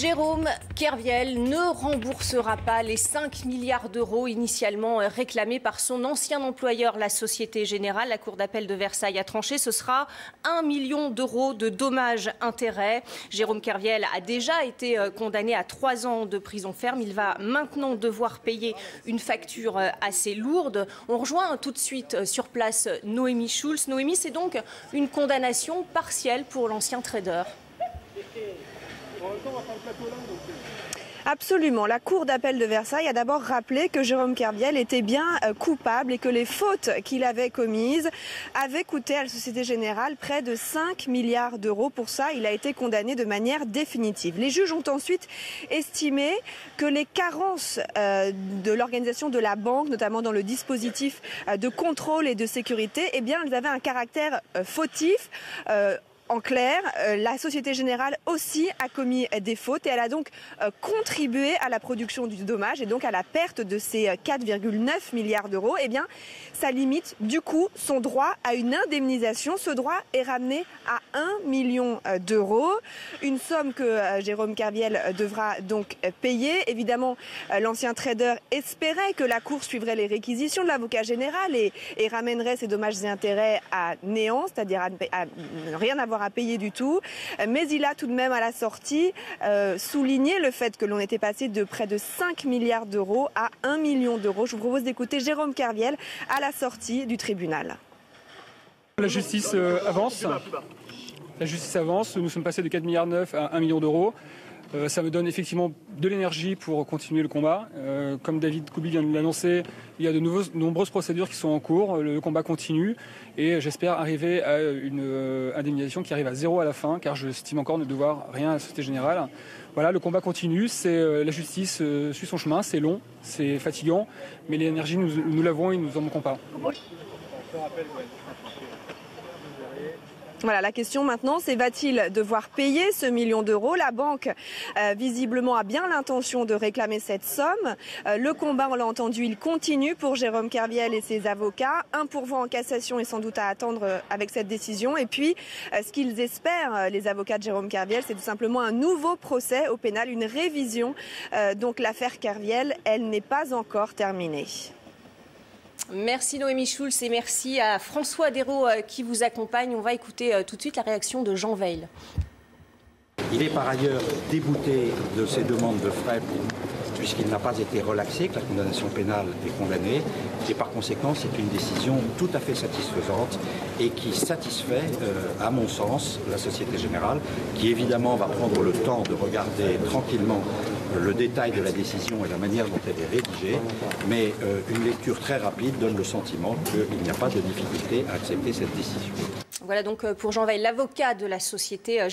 Jérôme Kerviel ne remboursera pas les 5 milliards d'euros initialement réclamés par son ancien employeur, la Société Générale. La Cour d'appel de Versailles a tranché. Ce sera 1 million d'euros de dommages-intérêts. Jérôme Kerviel a déjà été euh, condamné à 3 ans de prison ferme. Il va maintenant devoir payer une facture euh, assez lourde. On rejoint tout de suite euh, sur place Noémie Schulz. Noémie, c'est donc une condamnation partielle pour l'ancien trader. Absolument. La Cour d'appel de Versailles a d'abord rappelé que Jérôme Kerviel était bien euh, coupable et que les fautes qu'il avait commises avaient coûté à la Société Générale près de 5 milliards d'euros. Pour ça, il a été condamné de manière définitive. Les juges ont ensuite estimé que les carences euh, de l'organisation de la banque, notamment dans le dispositif euh, de contrôle et de sécurité, eh bien, elles avaient un caractère fautif en clair, euh, la Société Générale aussi a commis des fautes et elle a donc euh, contribué à la production du dommage et donc à la perte de ces 4,9 euh, milliards d'euros. Eh bien, ça limite du coup son droit à une indemnisation. Ce droit est ramené à 1 million d'euros, une somme que Jérôme Kerviel devra donc payer. Évidemment, l'ancien trader espérait que la Cour suivrait les réquisitions de l'avocat général et, ramènerait ces dommages et intérêts à néant, c'est-à-dire à, rien avoir à payer du tout. Mais il a tout de même à la sortie euh, souligné le fait que l'on était passé de près de 5 milliards d'euros à 1 million d'euros. Je vous propose d'écouter Jérôme Kerviel à la sortie du tribunal. La justice euh, avance. La justice avance. Nous sommes passés de 4 milliards 9 à 1 million d'euros. Euh, ça me donne effectivement de l'énergie pour continuer le combat. Euh, comme David Koubi vient de l'annoncer, il y a de nombreuses procédures qui sont en cours. Le combat continue et j'espère arriver à une euh, indemnisation qui arrive à zéro à la fin, car je estime encore ne devoir rien à la Société Générale. Voilà, le combat continue. C'est la justice suit son chemin. C'est long, c'est fatigant, mais l'énergie nous, nous l'avons et nous en manquons pas. Voilà, la question maintenant, c'est va-t-il devoir payer ce million d'euros? La banque, euh, visiblement, a bien l'intention de réclamer cette somme. Euh, le combat, on l'a entendu, il continue pour Jérôme Kerviel et ses avocats. Un pourvoi en cassation est sans doute à attendre euh, avec cette décision. Et puis, ce qu'ils espèrent, les avocats de Jérôme Kerviel, c'est tout simplement un nouveau procès au pénal, une révision. donc l'affaire Kerviel, elle n'est pas encore terminée. Merci Noémie Schulz et merci à François Dérault euh, qui vous accompagne. On va écouter euh, tout de suite la réaction de Jean Veil. Il est par ailleurs débouté de ses demandes de frais puisqu'il n'a pas été relaxé, que la condamnation pénale est condamnée, et par conséquent c'est une décision tout à fait satisfaisante et qui satisfait, euh, à mon sens, la Société Générale, qui évidemment va prendre le temps de regarder tranquillement le détail de la décision et la manière dont elle est rédigée, mais euh, une lecture très rapide donne le sentiment qu'il n'y a pas de difficulté à accepter cette décision. Voilà donc euh, pour Jean Veil, l'avocat de la société.